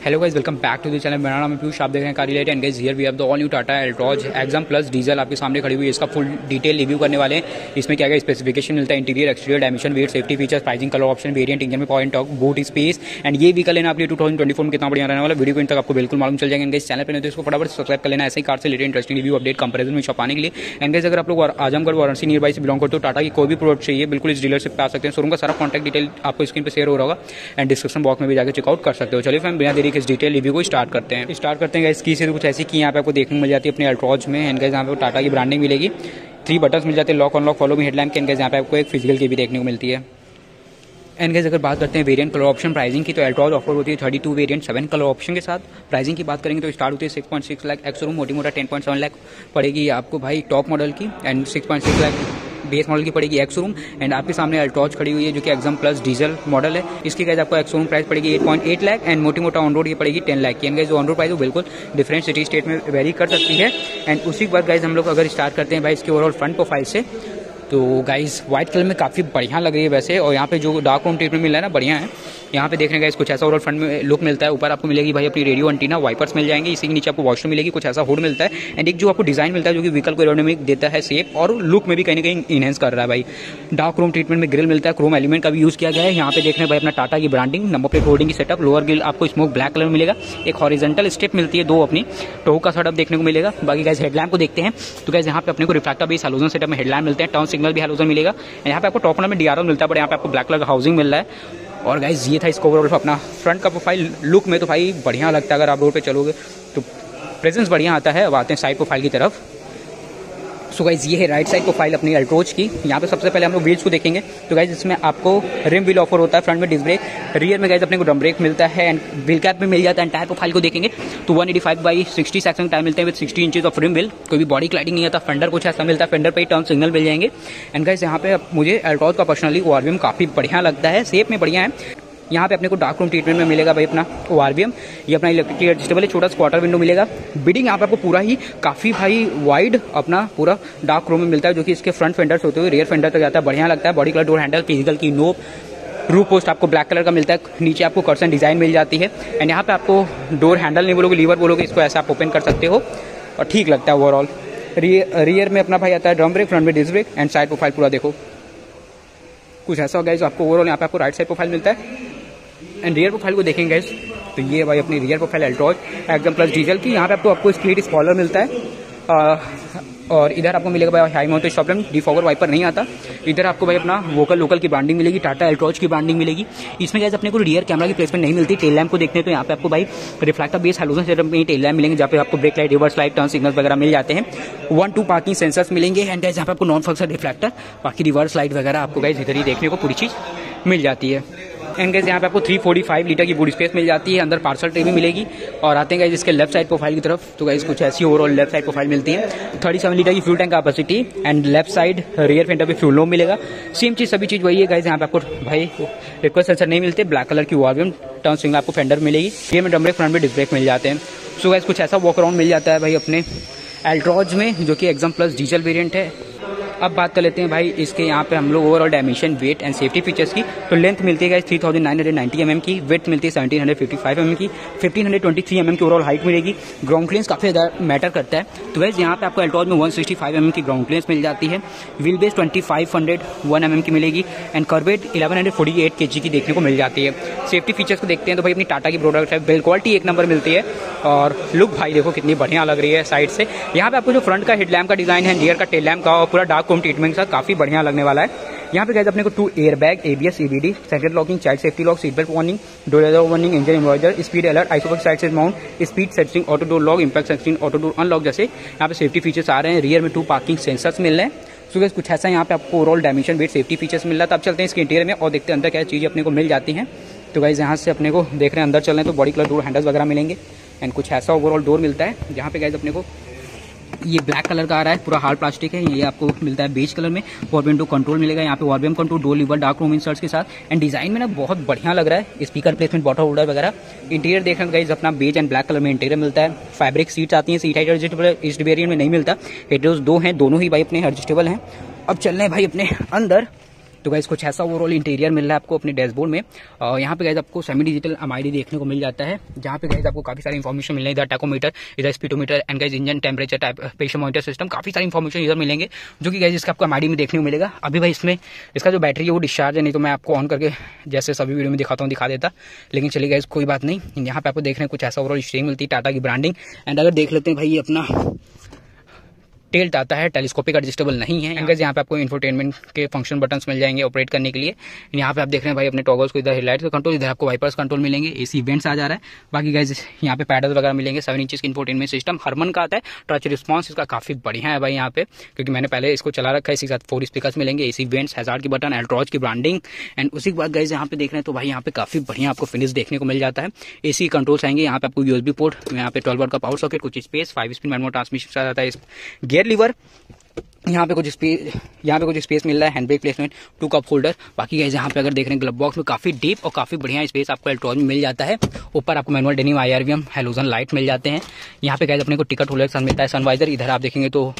Hello guys welcome back to the channel मेरा नाम पीयूष आप देख रहे हैं कारी and guys here we have the all new Tata Altroz XM plus diesel आपके सामने खड़ी हुई है। इसका फुल डिटेल रिव्यू करने वाले हैं। इसमें क्या क्या स्पेसिफिकेशन मिलता है? Interior exterior dimension weight safety features pricing colour option variant engine में point of boot space and ये व्हीकल लेना आपके टू थाउज़ेंड ट्वेंटी फोर में कितना बढ़िया रहने वाला। वीडियो को इन तक आपको बिल्कुल मालूम चल जाएँगे। इस चैनल पर नहीं तो इसको फटाफट सब्सक्राइब कर लेना। ऐसे ही कार से related interesting review update comparison में छपाने के लिए। एंड गाइज़ अगर आप लोग आजमगढ़, वाराणसी नियर बाई से बिलोंग करते हो टाटा की कोई भी प्रोडक्ट चाहिए, बिल्कुल इस डीलरशिप पे आ सकते हैं। शोरूम का सारा कॉन्टैक्ट डिटेल आपको स्क्रीन पर शेयर हो रहा होगा। एंड डिस्क्रिप्शन बॉक्स में भी जाकर चेकआउट कर सकते हो। चलिए फैम बिना देरी के इस डिटेल रिव्यू को स्टार्ट करते हैं। स्टार्ट करते हैं इसकी से कुछ ऐसी की यहाँ पे आपको देखने मिल जाती है अपने अल्ट्रॉज में एंड यहाँ पे टाटा की ब्रांडिंग मिलेगी। थ्री बटन्स मिल जाते हैं लॉक ऑन लॉक फॉलो में हेडलैम्प के यहाँ पे आपको एक फ़िज़िकल की भी देखने को मिलती है। एंड गैस अगर बात करते हैं वेरिएंट कलर ऑप्शन प्राइसिंग की तो एल्ट्रॉज ऑफ़र होती है thirty two variant seven colour option के साथ। प्राइसिंग की बात करेंगे तो स्टार्ट होती है six point six lakh ex room मोटी मोटा टेन पॉइंट सेवन लाख पड़ेगी आपको भाई टॉप मॉडल की and six point six lakh base model की पड़ेगी एक्स रूम एंड आपके सामने अल्ट्रॉच खड़ी हुई है जो कि एग्ज़ाम प्लस डीजल मॉडल है। इसकी गैस आपको एक्स रूम प्राइस पड़ेगी eight point eight lakh and मोटी मोटा ऑन रोड की पड़ेगी टेन लाख की। एंड जो ऑन रोड प्राइस वो बिल्कुल डिफरेंट सिटी स्टेट में वेरी कर सकती है। एंड उसी के बाद गाइज़ हम लोग अगर स्टार्ट करते हैं भाई इसके ओवरऑल फ्रंट प्रोफ़ाइल से तो गाइज़ व्हाइट कलर में काफ़ी बढ़िया लग रही है वैसे, और यहाँ पे जो डार्क रूम ट्रीटमेंट मिल रहा है ना, बढ़िया है। यहाँ पे देखने का इस कुछ ऐसा ओवरऑल फ्रंट में लुक मिलता है, ऊपर आपको मिलेगी भाई अपनी रेडियो अंटीना वाइपर्स मिल जाएँगे, इसी के नीचे आपको वॉशरूम मिलेगी, कुछ ऐसा हुड मिलता है। एंड एक जो आपको डिज़ाइन मिलता है, जो कि व्हीकल को एरोनोमिक देता है सेप और लुक में भी कहीं ना कहीं इनहेंस कर रहा है भाई। डार्क रूम ट्रीटमेंट में ग्रिल मिलता है क्रोम एलिमेंट का भी यूज़ किया गया है। यहाँ पे देखने भाई अपना टाटा की ब्रांडिंग नंबर प्लेट होल्डिंग की सेटअप लोअर ग्रिल आपको स्मोक ब्लैक कलर में मिलेगा। एक हॉरिजेंटल स्टेप मिलती है, दो अपनी टो का सेटअप देखने को मिलेगा। बाकी गैस हेडलैम्प को देखते हैं। तो गैस यहाँ पे अपने को रिफ्लेक्टर भी हेलोजन सेटअप में हेडलैम्प मिलते हैं टर्न सिग्नल भी हेलोजन मिलेगा। यहाँ पे आपको टॉप में डीआरओ मिलता है, बट यहाँ पे आपको ब्लैक कलर का हाउसिंग मिल रहा है। और गाइज़ ये था इसको ओवरऑल अपना फ्रंट का प्रोफ़ाइल लुक में तो भाई बढ़िया लगता है। अगर आप रोड पर चलोगे तो प्रेजेंस बढ़िया आता है। अब आते हैं साइड प्रोफ़ाइल की तरफ़। सो गाइज़ ये है राइट साइड प्रोफ़ाइल अपनी अल्ट्रोज की। यहाँ पे सबसे पहले हम लोग व्हील्स को देखेंगे। तो गाइज़ इसमें आपको रिम व्हील ऑफ़र होता है फ्रंट में डिस्क ब्रेक रियर में गाइज़ अपने को ड्रम ब्रेक मिलता है एंड व्हील कैप में मिल जाता है। एंड टायर प्रोफ़ाइल को देखेंगे। तो one eighty five by sixty section tyre मिलते हैं with sixty inches of rim wheel कोई भी बॉडी क्लाइडिंग नहीं आता फेंडर कुछ ऐसा मिलता है। फेंडर पर ही टर्न सिग्नल मिल जाएँगे। एंड गाइज़ यहाँ पे मुझे अल्ट्रोज का पर्सनली ओ काफ़ी बढ़िया लगता है। सेप में बढ़िया है। यहाँ पे अपने को डार्क रूम ट्रीटमेंट में मिलेगा भाई अपना ओ आर ये अपना इलेक्ट्रिकली एडजस्टेबल है, छोटा स्क्वाटर विंडो मिलेगा। बिडिंग यहाँ पे आपको पूरा ही काफ़ी भाई वाइड अपना पूरा डार्क रूम में मिलता है, जो कि इसके फ्रंट फेंडर्स होते हुए रियर फेंडर तक जाता है, बढ़िया लगता है। Body colour door handle physical की नोब रू पोस्ट आपको ब्लैक कलर का मिलता है। नीचे आपको कर्सन डिज़ाइन मिल जाती है। एंड यहाँ पे आपको डोर हैंडल नहीं बोलोगे लीवर बोलोगे, इसको ऐसे आप ओपन कर सकते हो और ठीक लगता है ओवरऑल रियर में अपना भाई आता है ड्रम ब्रेक फ्रंट में disc brake and side profile पूरा देखो। कुछ ऐसा हो गया जो आपको ओवरऑल यहाँ पे आपको राइट साइड प्रोफ़ाइल मिलता है। एंड रियर प्रोफ़ाइल को देखेंगे तो ये भाई अपनी रियर प्रोफ़ाइल एल्ट्रॉज एकदम प्लस डीजल की यहाँ पे आपको आपको स्प्लिट स्पॉलर मिलता है। आ, और इधर आपको मिलेगा भाई हाई माउंटेज प्रॉब्लम डी फॉवर वाइपर नहीं आता। इधर आपको भाई अपना वोकल लोकल की ब्रांडिंग मिलेगी टाटा एल्ट्रॉज की ब्रांडिंग मिलेगी। इसमें जैसे अपने को रियर कैमरा की प्लेसमेंट नहीं मिलती। टेल लैम्प को देखते हैं तो यहाँ पे आपको भाई रिफ्लेक्टर बेस हेलोजन सेटअप में टेल लैम्प मिलेंगे जहाँ पे आपको brake light reverse light turn signal वगैरह मिल जाते हैं। वन टू पार्किंग सेंसर्स मिलेंगे। एंड जहाँ पे आपको नॉन फ़ंक्शन रिफ्लेक्टर बाकी रिवर्स लाइट वगैरह आपको गाइज़ इधर ही देखने को पूरी चीज़ मिल जाती है। एंड गैस यहाँ पे आपको 345 लीटर की बूड स्पेस मिल जाती है। अंदर पार्सल ट्रे भी मिलेगी। और आते हैं इसके लेफ़्ट साइड प्रोफ़ाइल की तरफ़। तो गाइज़ कुछ ऐसी ओवरऑल लेफ़्ट साइड प्रोफ़ाइल मिलती है। 37 लीटर की fuel tank capacity and left side rear fender पे फ्यूल लो मिलेगा। सेम चीज़, सभी चीज़ वही है गाइज़ यहाँ पे आपको भाई रिक्वेस्ट सेंसर नहीं मिलते। ब्लैक कलर की वॉर्वियम टर्न सिंगल आपको फेंडर मिलेगी। ये में डम्ब्रेक फ्रंट में डिस्ब्रेक मिल जाते हैं। सो गाइज़ कुछ ऐसा वॉक अराउंड मिल जाता है भाई अपने। एल्ट्रॉज में, जो कि एग्ज़ाम प्लस डीजल वेरियंट है। अब बात कर लेते हैं भाई, इसके यहाँ पे हम लोग overall dimension weight and safety features की। तो लेंथ मिलती है three thousand nine hundred ninety M की वेट मिलती है seventeen hundred fifty five M की fifteen hundred twenty three M की ओवरऑल हाइट मिलेगी। ग्राउंड क्लियंस काफ़ी ज़्यादा मैटर करता है। तो वैसे यहाँ पे आपको एल्टॉज में वन सिक्सटी फाइव एम की ग्राउंड क्लियंस मिल जाती है। Wheel base twenty five hundred one M M की मिलेगी and kerb weight eleven hundred forty eight K G की देखने को मिल जाती है। सेफ्टी फीचर्स को देखते हैं तो भाई अपनी टाटा की प्रोडक्ट है। बिल्ड क्वालिटी एक नंबर मिलती है और लुक भाई देखो कितनी बढ़िया लग रही है साइड से। यहाँ पे आपको जो फ्रंट का हेडलैम्प का डिज़ाइन है रियर का टेल लैम्प का और पूरा डार्क कोम ट्रीटमेंट का काफ़ी बढ़िया लगने वाला है। यहाँ पे गए अपने को two airbag ABS EBD central locking child safety lock seat belt warning door warning engine inverter speed alert आइसोबक side से mount speed setting auto door lock impact setting auto door unlock जैसे यहाँ पे सेफ्टी फीचर्स आ रहे हैं। Rear में to parking sensors मिल रहे हैं। सो gas कुछ ऐसा यहाँ पे आपको overall dimension weight safety features मिल रहा था अब चलते हैं इसके इंटीरियर में और देखते हैं अंदर क्या चीज़ें अपने को मिल जाती हैं। तो गाइज़ यहाँ से अपने को देख रहे हैं, अंदर चल रहे हैं तो बॉडी कलर डोर हैंडल्स वगैरह मिलेंगे। एंड कुछ ऐसा ओवरऑल डोर मिलता है जहाँ पे गाइज़ अपने को ये ब्लैक कलर का आ रहा है, पूरा हार्ड प्लास्टिक है, ये आपको मिलता है बेज कलर में और विंडो कंट्रोल मिलेगा यहाँ पे volume control door lever dark room inserts के साथ। एंड डिज़ाइन में ना बहुत बढ़िया लग रहा है स्पीकर प्लेसमेंट बॉटल होल्डर वगैरह। इंटीरियर देखने का अपना बेज एंड ब्लैक कलर में इंटीरियर मिलता है। फैब्रिक सीट्स आती है सीट हाइट एडजस्टेबल इस वेरियंट में नहीं मिलता। हेडरोज दो हैं, दोनों ही भाई अपने एडजस्टेबल हैं। अब चल रहे हैं भाई अपने अंदर। तो गाइज़ कुछ ऐसा ओवरऑल इंटीरियर मिल रहा है आपको अपने डैशबोर्ड में। और यहाँ पे गाइज़ आपको सेमी डिजिटल एमआईडी देखने को मिल जाता है, जहाँ पे गाइज़ आपको काफ़ी सारी इन्फॉर्मेशन मिल रही है। इधर टैकोमीटर इधर speedometer and guys engine temperature type pressure monitor system काफ़ी सारी इन्फॉर्मेशन इधर मिलेंगे, जो कि गाइज़ इसका आपको एमआईडी में देखने को मिलेगा। अभी भाई इसमें, इसका जो बैटरी है वो डिस्चार्ज है, नहीं तो मैं आपको ऑन करके जैसे सभी वीडियो में दिखाता हूँ, दिखा देता। लेकिन चलिए गाइज़ कोई बात नहीं। यहाँ पे आपको देखने कुछ ऐसा ओवरऑल स्ट्रीम मिलती है टाटा की ब्रांडिंग एंड अगर देख लेते हैं भाई अपना टेल्ट आता है टेलीस्कोपिक एडजस्टेबल नहीं है। एंगल्स यहाँ पे आपको इन्फोटेनमेंट के फ़ंक्शन बटन्स मिल जाएँगे ऑपरेट करने के लिए। यहाँ पे आप देख रहे हैं भाई अपने टॉगल्स को इधर हेडलाइट का कंट्रोल इधर आपको वाइपर्स कंट्रोल मिलेंगे। एसी इवेंट्स आ जा रहा है। बाकी गाइज़ यहाँ पे पैडल वगैरह मिलेंगे। सेवन इंचज की इन्फोटेनमेंट सिस्टम हरमन का आता है। टच रिस्पॉन्स इसका काफ़ी बढ़िया है भाई यहाँ पे। क्योंकि मैंने पहले इसको चला रखा है इसके साथ फोर स्पीकर मिलेंगे। एसी इवेंट्स हज़ार की बटन एल्ट्रॉज की ब्रांडिंग एंड उसी के बाद गाइज़ यहाँ पे देख रहे हैं तो भाई यहाँ पे काफ़ी बढ़िया आपको फिनिश देखने को मिल जाता है। एसी कंट्रोल्स आएँगे। यहाँ पे आपको यूएसबी पोर्ट यहाँ पे ट्वेल्व का पावर सॉकेट कुछ space five speed manual transmission आ जाता है। गियर लीवर यहाँ पे कुछ स्पेस यहाँ पे कुछ स्पेस मिल रहा है hand placement two cup holder बाकी गाइज़ यहाँ पे अगर देख रहे हैं ग्लब बॉक्स में काफ़ी डीप और काफ़ी बढ़िया स्पेस आपको इलेक्ट्रॉन में मिल जाता है। ऊपर आपको manual denim IRVM halogen light मिल जाते हैं। यहाँ पे गाइज़ अपने को टिकट होल्डर सन मिलता है सनवाइजर इधर आप देखेंगे तो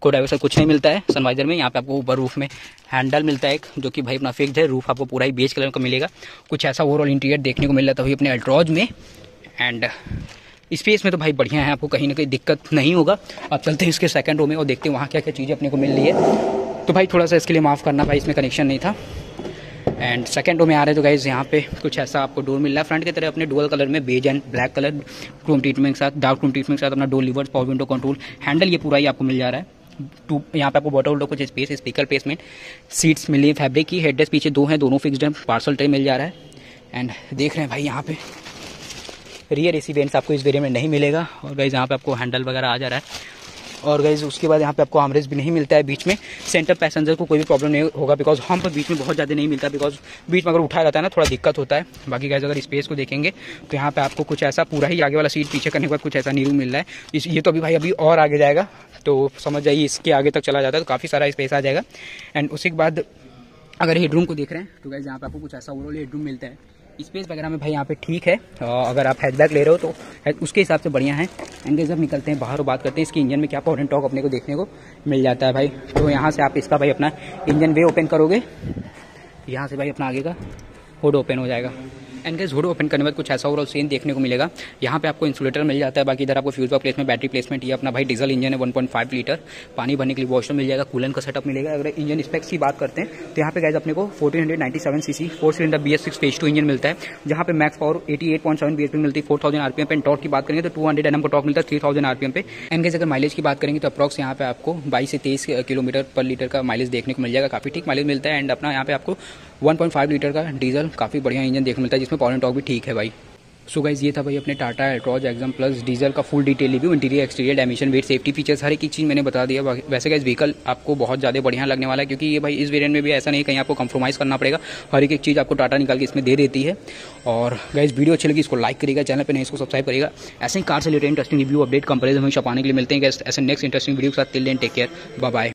को डाइवर्सर कुछ नहीं मिलता है सनवाइजर में। यहाँ पे आपको ऊपर रूफ में हैंडल मिलता है जो कि भाई अपना फिक्स है। रूफ आपको पूरा ही बेज कलर का मिलेगा। कुछ ऐसा ओवरऑल इंटीरियर देखने को मिल रहा था अपने अल्ट्रॉज में। एंड स्पेस में तो भाई बढ़िया है, आपको कहीं ना कहीं दिक्कत नहीं होगा। आप चलते हैं इसके सेकंड रो में और देखते हैं वहाँ क्या क्या चीज़ें अपने को मिल रही है। तो भाई थोड़ा सा इसके लिए माफ़ करना, भाई इसमें कनेक्शन नहीं था। एंड सेकेंड रो में आ रहे तो गाइज़ यहाँ पे कुछ ऐसा आपको डोर मिल रहा है। फ्रंट की तरह अपने डोल कलर में beige and black colour chrome treatment के साथ डार्क क्रोम ट्रीटमेंट के साथ अपना door levers power window control handle ये पूरा ही आपको मिल जा रहा है। टू यहाँ पे आपको बॉटल होल्डर कुछ स्पेस स्पीकर प्लेसमेंट सीट्स मिली है फैब्रिक की हेडरेस्ट पीछे दो हैं, दोनों फिक्सड पार्सल ट्रे मिल जा रहा है। एंड देख रहे हैं भाई यहाँ पे रियर एसी वेंट्स आपको इस वेरियंट में नहीं मिलेगा। और गाइज़ यहाँ पे आपको हैंडल वगैरह आ जा रहा है। और गाइज़ उसके बाद यहाँ पे आपको आमरेज भी नहीं मिलता है बीच में। सेंटर पैसेंजर को कोई भी प्रॉब्लम नहीं होगा बिकॉज़ हम पर बीच में बहुत ज़्यादा नहीं मिलता बिकॉज़ बीच में अगर उठाया जाता है ना, थोड़ा दिक्कत होता है। बाकी गाइज़ अगर स्पेस को देखेंगे तो यहाँ पे आपको कुछ ऐसा पूरा ही आगे वाला सीट पीछे करने के बाद कुछ ऐसा नीरू मिल रहा है। इस, ये तो अभी भाई अभी और आगे जाएगा। तो समझ जाइए, इसके आगे तक चला जाता है तो काफ़ी सारा स्पेस आ जाएगा। एंड उसी के बाद अगर हेडरूम को देख रहे हैं तो गाइज़ यहाँ पे आपको कुछ ऐसा ओवरऑल हेडरूम मिलता है। स्पेस वगैरह में भाई यहाँ पे ठीक है। अगर आप हैचबैक ले रहे हो तो उसके हिसाब से बढ़िया है। एंड जब निकलते हैं बाहर बात करते हैं, इसके इंजन में क्या पॉइंट टॉक अपने को देखने को मिल जाता है भाई। तो यहाँ से आप इसका भाई अपना इंजन वे ओपन करोगे। यहाँ से भाई अपना आगे का हुड ओपन हो जाएगा। एंड गैस हुड ओपन करने के बाद कुछ ऐसा ओवरऑल सीन देखने को मिलेगा। यहाँ पे आपको इंसुलेटर मिल जाता है, बाकी इधर आपको फ्यूज प्लेसमेंट बैटरी प्लेसमेंट ये अपना भाई डीजल इंजन है 1.5 लीटर पानी भरने के लिए वॉशरूम मिल जाएगा कूलन का सेटअप मिलेगा। अगर इंजन स्पेक्स की बात करते हैं तो यहाँ पे गैस अपने को fourteen CC four cylinder B S six phase two engine मिलता है। जहाँ पे max power eighty eight point seven B मिलती है फोर थाउज़ेंड आरपीएम पे। टॉक की बात करेंगे तो टू हंड्रेड एनएम का टॉक मिलता है थ्री थाउज़ेंड आरपीएम पे। एंड गैस अगर माइलेज की बात करेंगे तो अप्रॉक्स यहाँ पे आपको बाईस से तेईस किलोमीटर पर लीटर का माइलेज देखने को मिल जाएगा। काफ़ी ठीक माइलेज मिलता है। एंड अपना यहाँ पे आपको 1.5 लीटर का डीजल काफ़ी बढ़िया इंजन देखने मिलता है, जिसमें पावर टॉक भी ठीक है भाई। सो गाइज़ ये था भाई अपने Tata Altroz XM plus diesel का full detail review interior exterior dimension weight safety features हर एक चीज़ मैंने बता दिया। वैसे गाइज़ व्हीकल आपको बहुत ज़्यादा बढ़िया लगने वाला है, क्योंकि ये भाई इस वेरियंट में भी ऐसा नहीं कहीं आपको कंप्रोमाइज़ करना पड़ेगा। हर एक चीज़ आपको टाटा निकाल के इसमें दे देती है। और गाइज़ वीडियो अच्छी लगी, इसको लाइक करेगा चैनल पर नहीं इसको सब्सक्राइब करेगा ऐसे ही कार से related interesting review update comparison हमें छपाने के लिए मिलते हैं गैस ऐसे नेक्स्ट इंटरेस्टिंग वीडियो के साथ टिल टेक केयर बाय